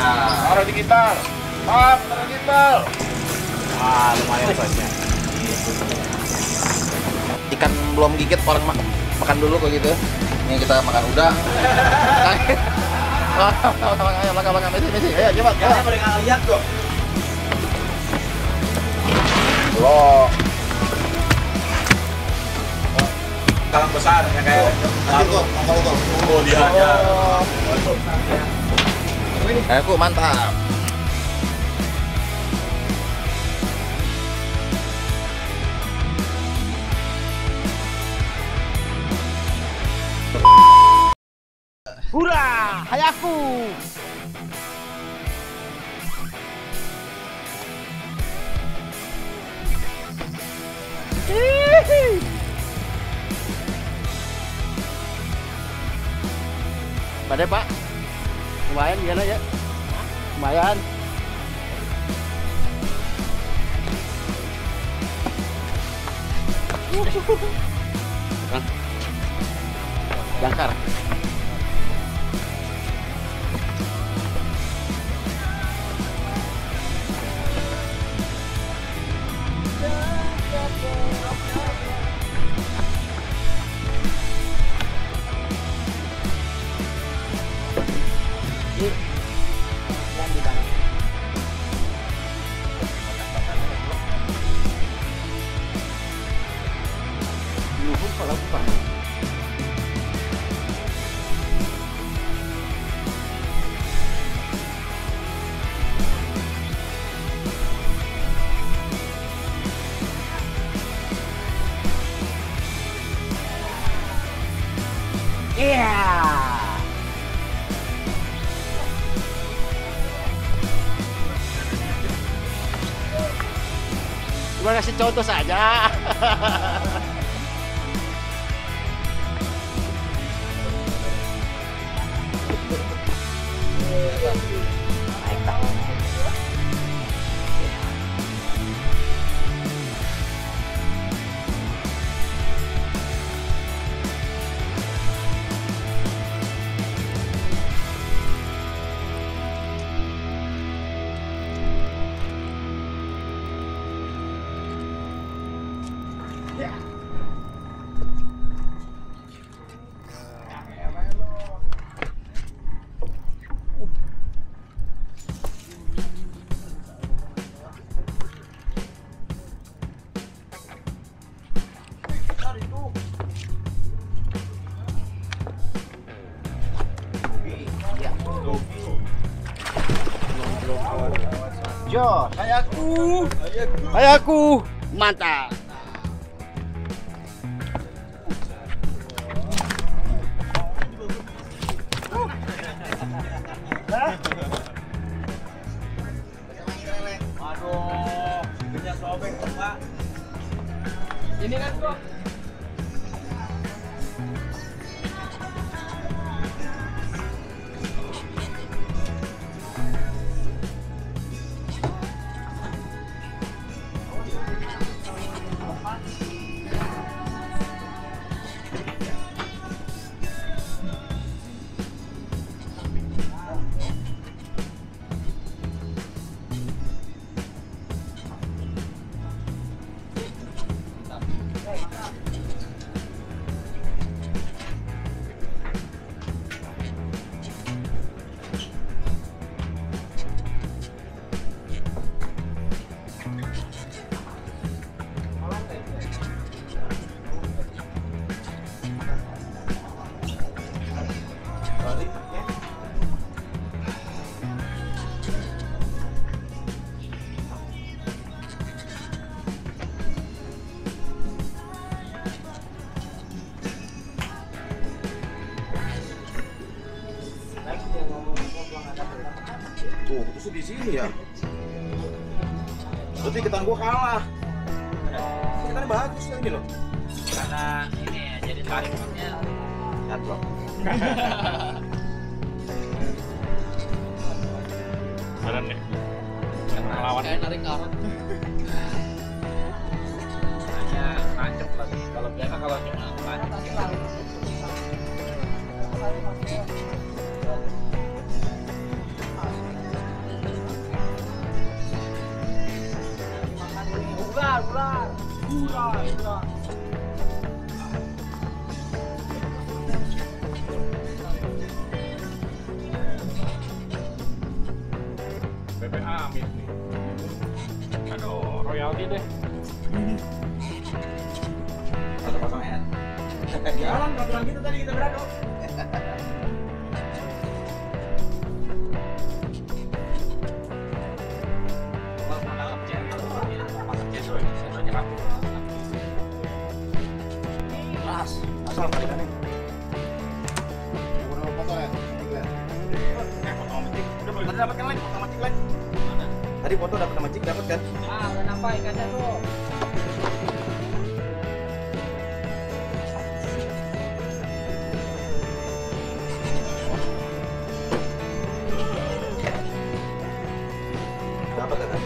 Taruh di gitar. Pap, taruh gitar. Wah, lumayan soalnya. Ikan belum gigit orang mak makan dulu kok gitu. Ini kita makan udang. Ayo, makan makan Messi Messi. Ayo cepat. Yang paling lihat kok. Lo. Kalang besar yang kayak Nanti kok, kalau kok. Oh, dia aja. Eh, kok mantap. Hurra! Hayaku! Badai pak, lumayan gimana ya? Lumayan. Hah? Jangkar. Luhur kasih contoh saja. hayaku. Hayaku. Mantap. Aduh, minyak sobek tuh, Pak. Ini kan kok Berarti ketan gua kalah. Ketan bagus ini loh. karena ini ya jadi tarifnya Satu. Badan nih. Melawan. kayak narik karot. Hanya nancep lagi. Kalau biasa kalau cuma nancep. BPA amin nih. Aduh, royalti deh. Satu kosong ya. Jalan peraturan kita tadi kita beradu. Dapat kan lagi foto sama Cik lagi. Tadi foto dapat sama Cik dapat kan? Ah, udah nampak ikannya tuh. Dapat kan?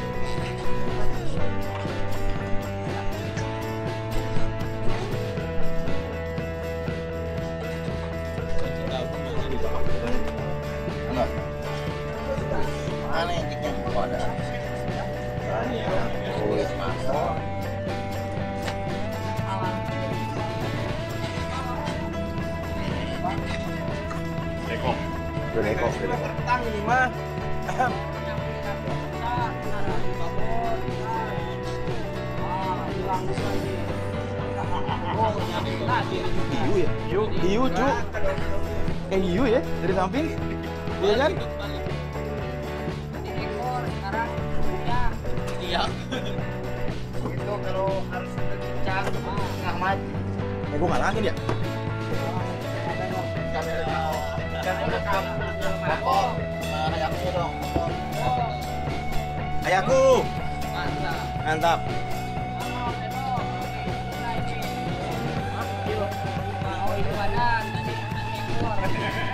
Samping. Iya kan? ekor sekarang punya Iya. itu kalau harus kencang nggak mati Eh, gua ngalangin ya? Ayamnya dong. Ayahku. Mantap. ekor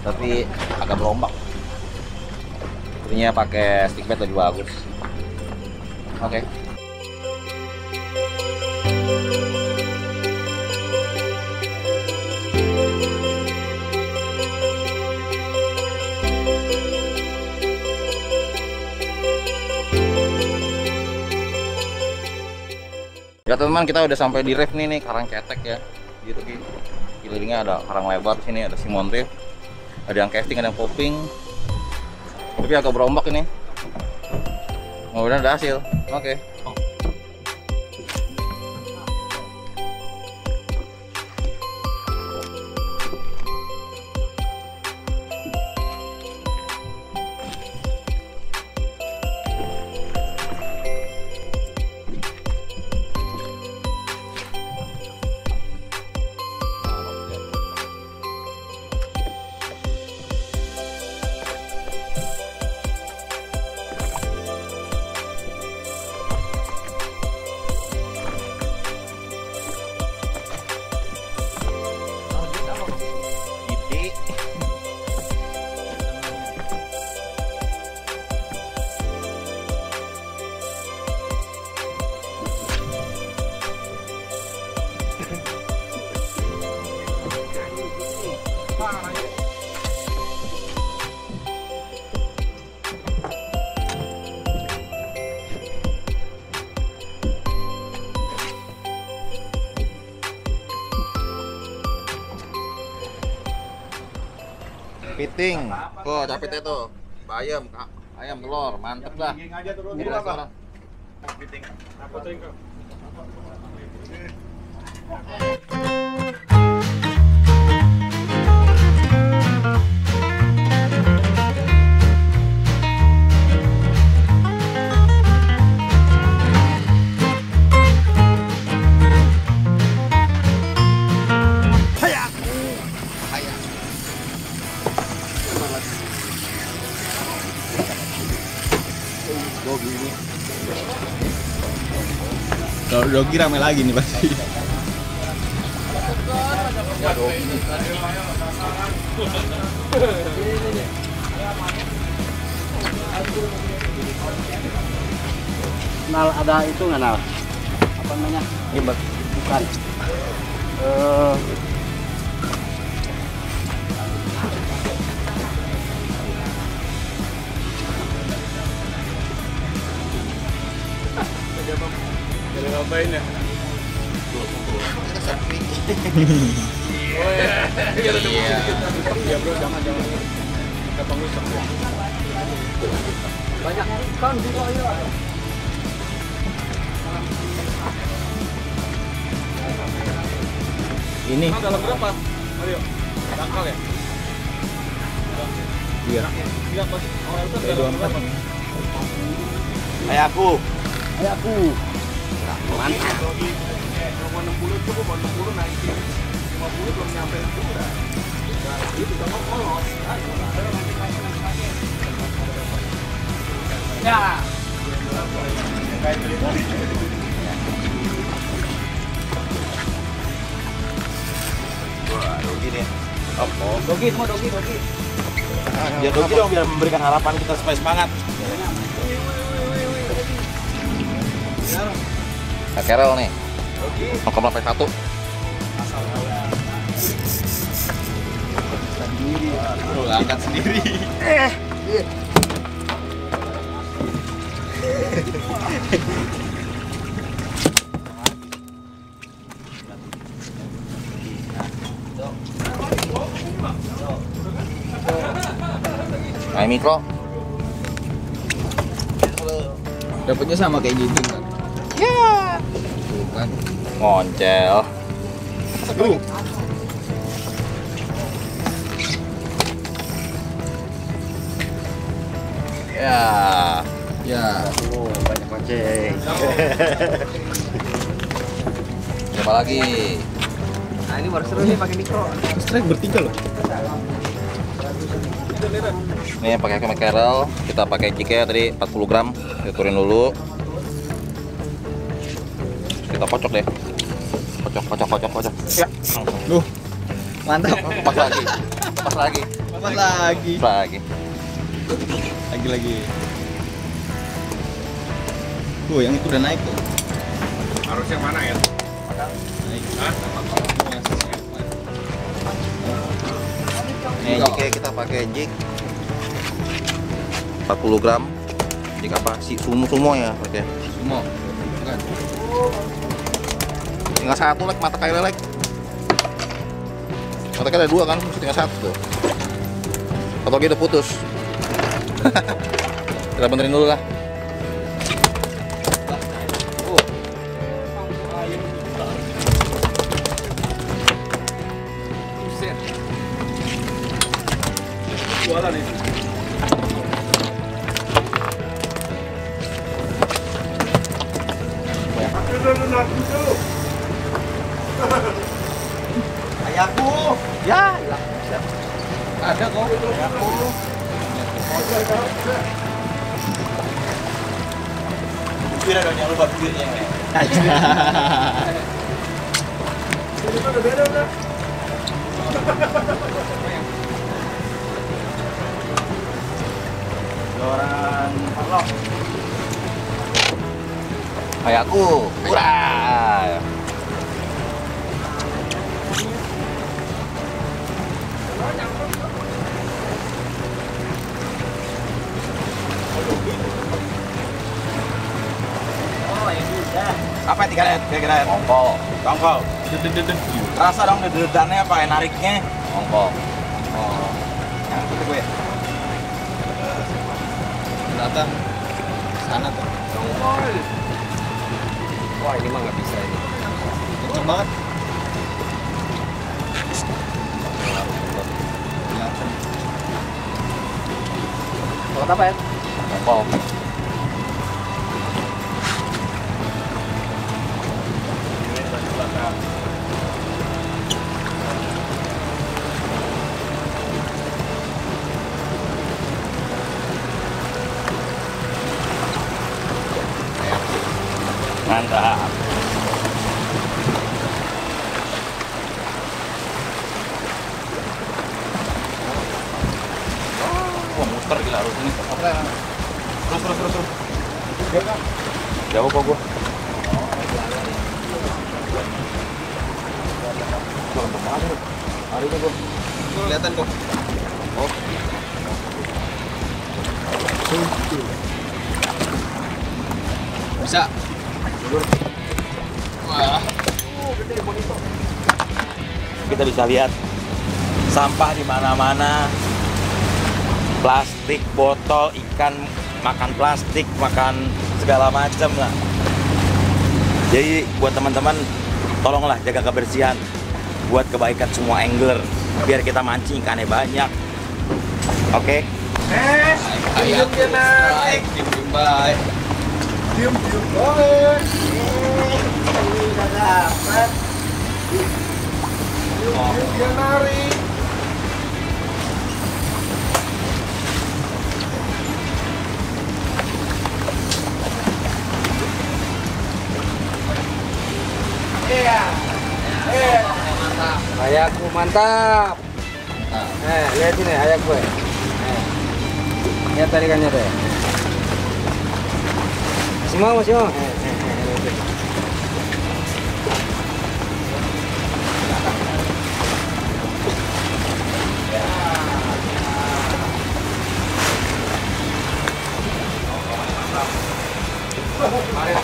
tapi agak berombak. Ininya pakai stick bed lebih bagus. Oke. Ya teman-teman kita udah sampai di reef nih nih Karang Cetek ya. Gitu Ki. Kelilingnya ada karang lebar sini ada Simon Reef. Ada yang casting, ada yang popping. Tapi agak berombak ini. Mudah-mudahan ada hasil. Oke. Titik. Piting. Tuh, capitnya tuh. Bayam, Kak. Ayam telur, mantep dah. Geng aja turun Ini dulu apa? restoran. Dogi ini. Kalau Dogi rame lagi nih pasti. kenal Nal ada itu nggak nal? Apa namanya? Iya, Gimbal. Bukan. Uh, Banyak juga ya. Ini dalam berapa? Mario. Dangkal ya? iya. Iya, Mas. Awal itu Kayak dua empat. Kayak aku. Ayo aku. Mantap. mau 60 cukup, mau 60 naikin. 50 belum nyampe itu udah. Udah itu sama polos. Ya. Wah, nih. Dogi semua dogi dogi. Ya dogi dong biar memberikan harapan kita supaya semangat. Kak Kerel nih. 0,81. Tuh, angkat sendiri. Nah, mikro. Dapatnya sama kayak gitu kan. Ya. Tuh kan. Ngoncel. Ya. Ya. Oh, banyak mancing. Coba lagi. Nah, ini baru seru nih pakai mikro. Strike bertiga loh. Nih pakai sama Kerel, kita pakai jika tadi 40 gram, kita dulu. Kita kocok deh. Kocok, kocok, kocok, kocok. Ya. Duh. Mantap. Pas lagi. Pas lagi. Pas lagi. Pas lagi. Lagi lagi. Tuh, yang itu udah naik tuh. Harus yang mana ya? Naik. Nih jika kita pakai jig 40 gram. Jig apa? Si sumo sumo ya pakai. Semua. Bukan. Tinggal satu lek mata kayak lelek. Mata kayak ada dua kan, mesti tinggal satu. Atau gitu putus. kita benerin dulu lah. Jualan. Aku. Urah. Apa tiga net? Tiga net. Ongkol, Tongkol. Rasa dong dededannya apa? Nariknya. ongkol. Datang. Sana tuh. Wah, ini mah nggak bisa ini. Kenceng banget. Kalau apa ya? Ongkol. Hari ini gua. Kelihatan kok. Bisa. Wah. kita bisa lihat sampah di mana-mana plastik botol ikan makan plastik makan segala macam lah jadi buat teman-teman tolonglah jaga kebersihan buat kebaikan semua angler biar kita mancing ikannya banyak oke Ayo dia naik. Diem diem bye. Diem diem banget. Diem diem dia narik. Ayakku mantap. Eh, lihat ini ayak gue. Eh. Lihat tarikannya deh. Masih mau, masih mau. Eh, eh, eh, eh. Boleh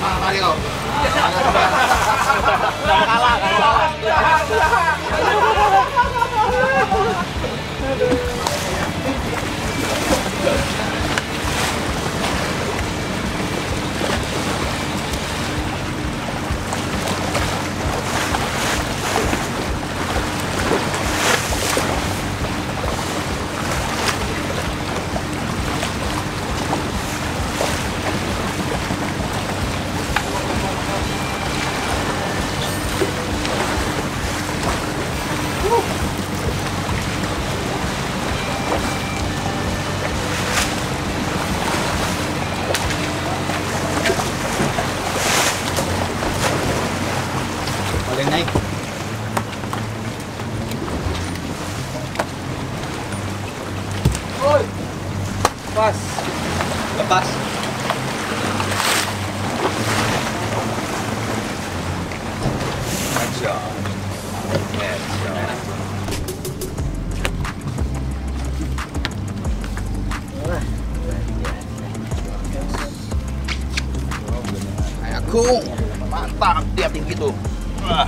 Ayakku. mantap dia tinggi tuh wah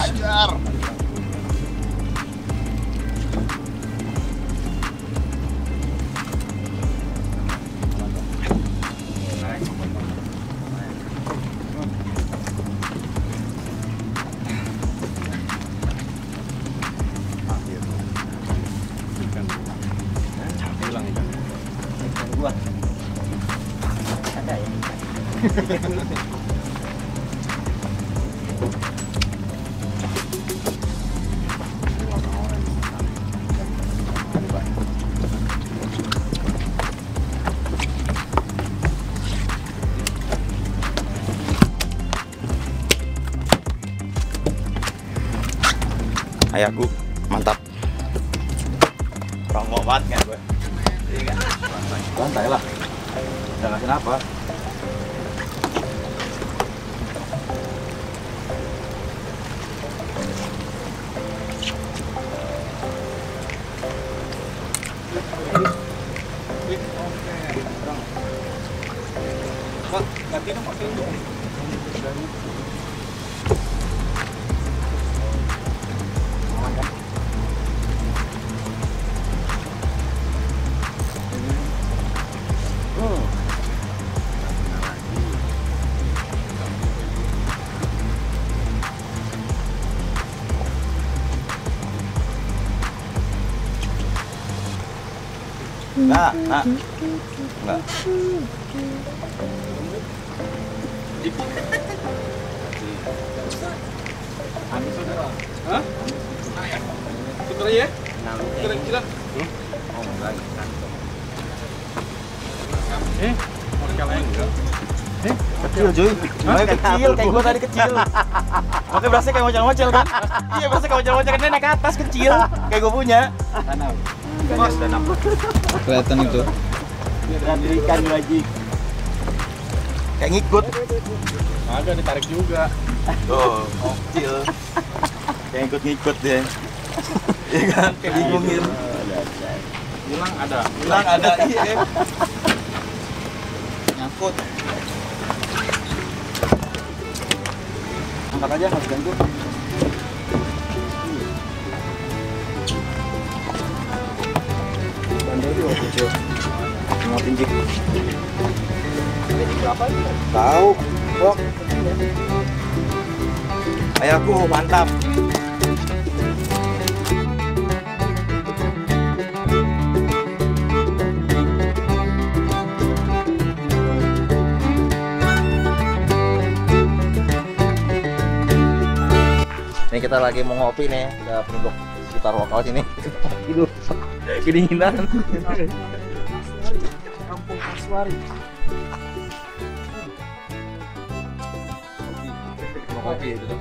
ajar ayahku Enggak, ya. Eh, mau dikalahin enggak? Kecil cuy. Kecil, kayak gua tadi kecil. Makanya berasa kayak mocel-mocel kan? iya, berasa kayak mocel-mocel kan naik ke atas kecil. Kayak gua punya. Dan apa? Kelihatan itu. Ikan wajib. Kayak ngikut. Agak ditarik juga. Oh, kecil. Kayak ngikut-ngikut deh. Iya kan? Kayak bingungin. Hilang ada. Bilang ada iya. Nyangkut. Angkat aja, harus ganggu. Kecil. Mau. Berapa? Tahu, kok. Ayahku mantap. Ini kita lagi mau ngopi nih, ada penduduk sekitar lokal sini. Hidup kedinginan. Kampung Aswari. Mau ngopi gitu.